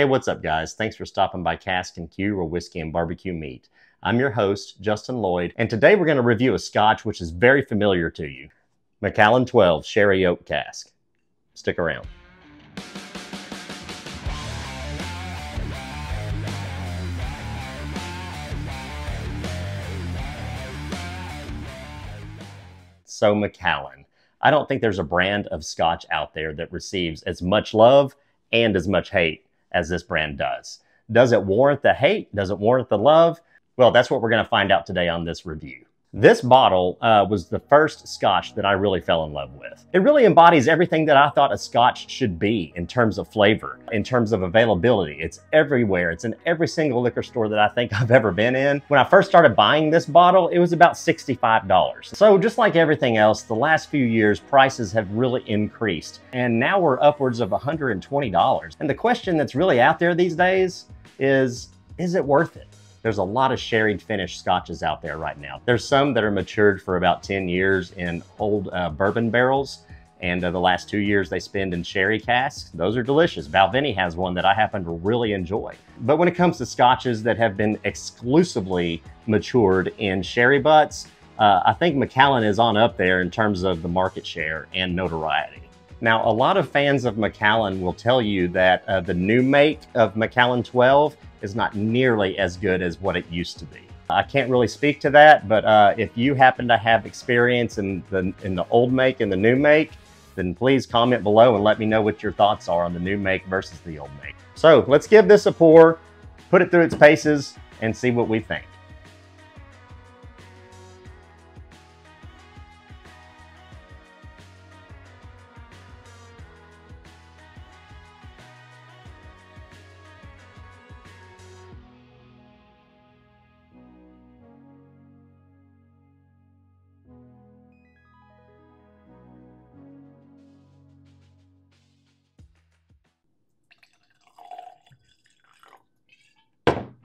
Hey, what's up, guys? Thanks for stopping by Cask and Que, where whiskey and barbecue meet. I'm your host, Justin Lloyd, and today we're going to review a scotch which is very familiar to you Macallan 12 Sherry Oak Cask. Stick around. So, Macallan. I don't think there's a brand of scotch out there that receives as much love and as much hate as this brand does. Does it warrant the hate? Does it warrant the love? Well, that's what we're going to find out today on this review. This bottle uh, was the first scotch that I really fell in love with. It really embodies everything that I thought a scotch should be in terms of flavor, in terms of availability. It's everywhere. It's in every single liquor store that I think I've ever been in. When I first started buying this bottle, it was about $65. So just like everything else, the last few years, prices have really increased. And now we're upwards of $120. And the question that's really out there these days is, is it worth it? There's a lot of sherried finished scotches out there right now. There's some that are matured for about 10 years in old uh, bourbon barrels. And uh, the last two years they spend in sherry casks. Those are delicious. Balvenie has one that I happen to really enjoy. But when it comes to scotches that have been exclusively matured in sherry butts, uh, I think Macallan is on up there in terms of the market share and notoriety. Now, a lot of fans of Macallan will tell you that uh, the new make of Macallan 12 is not nearly as good as what it used to be. I can't really speak to that, but uh, if you happen to have experience in the, in the old make and the new make, then please comment below and let me know what your thoughts are on the new make versus the old make. So let's give this a pour, put it through its paces, and see what we think.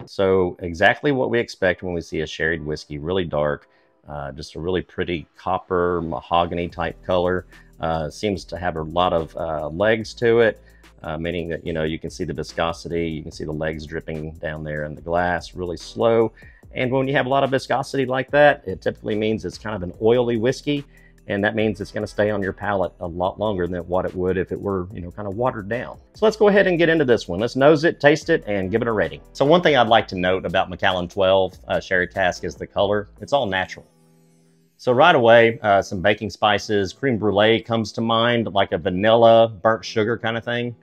So exactly what we expect when we see a sherried whiskey, really dark, uh, just a really pretty copper mahogany type color. Uh, seems to have a lot of uh, legs to it, uh, meaning that, you know, you can see the viscosity, you can see the legs dripping down there in the glass, really slow. And when you have a lot of viscosity like that, it typically means it's kind of an oily whiskey and that means it's going to stay on your palate a lot longer than what it would if it were, you know, kind of watered down. So let's go ahead and get into this one. Let's nose it, taste it, and give it a rating. So one thing I'd like to note about Macallan 12 uh, Sherry Cask is the color. It's all natural. So right away, uh, some baking spices, cream brulee comes to mind, like a vanilla, burnt sugar kind of thing.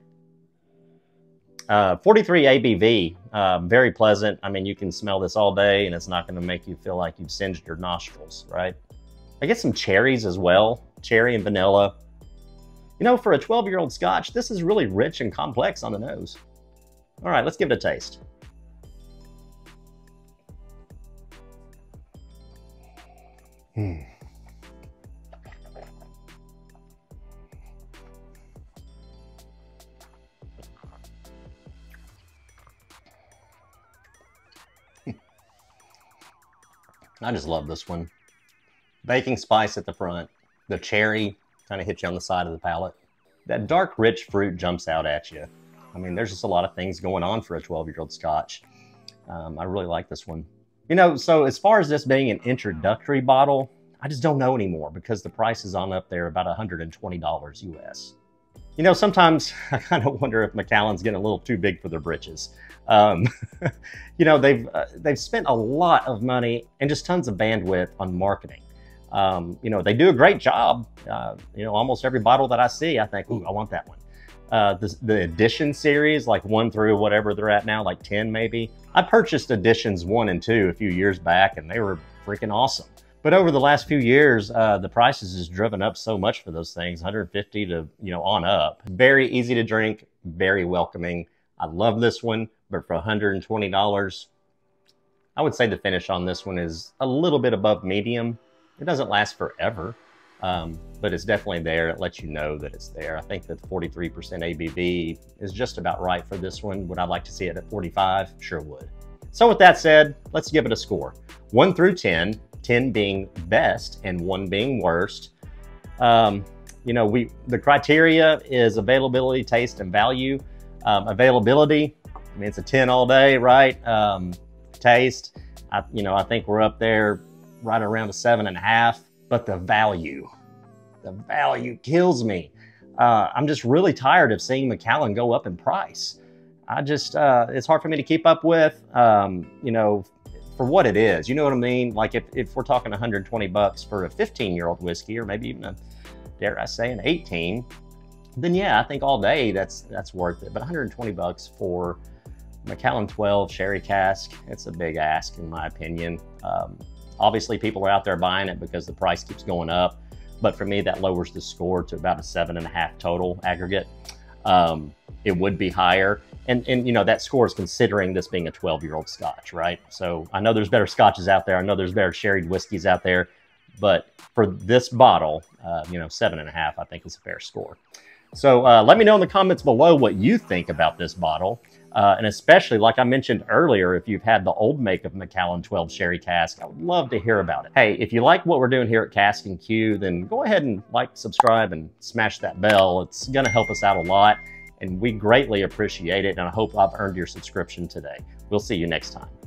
Uh, 43 ABV, uh, very pleasant. I mean, you can smell this all day and it's not going to make you feel like you've singed your nostrils, right? I get some cherries as well, cherry and vanilla. You know, for a 12-year-old scotch, this is really rich and complex on the nose. All right, let's give it a taste. Hmm. I just love this one baking spice at the front. The cherry kind of hits you on the side of the palate. That dark, rich fruit jumps out at you. I mean, there's just a lot of things going on for a 12 year old scotch. Um, I really like this one. You know, so as far as this being an introductory bottle, I just don't know anymore because the price is on up there about $120 US. You know, sometimes I kind of wonder if Macallan's getting a little too big for their britches. Um, you know, they've uh, they've spent a lot of money and just tons of bandwidth on marketing. Um, you know, they do a great job. Uh, you know, almost every bottle that I see, I think, ooh, I want that one. Uh, the, the edition series, like one through whatever they're at now, like 10 maybe. I purchased editions one and two a few years back and they were freaking awesome. But over the last few years, uh, the prices has driven up so much for those things, 150 to, you know, on up. Very easy to drink, very welcoming. I love this one, but for $120, I would say the finish on this one is a little bit above medium. It doesn't last forever, um, but it's definitely there. It lets you know that it's there. I think that 43% ABV is just about right for this one. Would I like to see it at 45? Sure would. So with that said, let's give it a score. 1 through 10, 10 being best and 1 being worst. Um, you know, we the criteria is availability, taste, and value. Um, availability, I mean, it's a 10 all day, right? Um, taste, I, you know, I think we're up there right around a seven and a half, but the value, the value kills me. Uh, I'm just really tired of seeing Macallan go up in price. I just, uh, it's hard for me to keep up with, um, you know, for what it is. You know what I mean? Like if, if we're talking 120 bucks for a 15 year old whiskey, or maybe even a, dare I say, an 18, then yeah, I think all day that's that's worth it. But 120 bucks for Macallan 12 sherry cask, it's a big ask in my opinion. Um, obviously, people are out there buying it because the price keeps going up. But for me, that lowers the score to about a seven and a half total aggregate. Um, it would be higher. And, and, you know, that score is considering this being a 12 year old scotch, right? So I know there's better scotches out there. I know there's better sherried whiskeys out there. But for this bottle, uh, you know, seven and a half, I think is a fair score. So uh, let me know in the comments below what you think about this bottle. Uh, and especially, like I mentioned earlier, if you've had the old make of Macallan 12 Sherry Cask, I would love to hear about it. Hey, if you like what we're doing here at Cask and Que, then go ahead and like, subscribe, and smash that bell. It's going to help us out a lot, and we greatly appreciate it, and I hope I've earned your subscription today. We'll see you next time.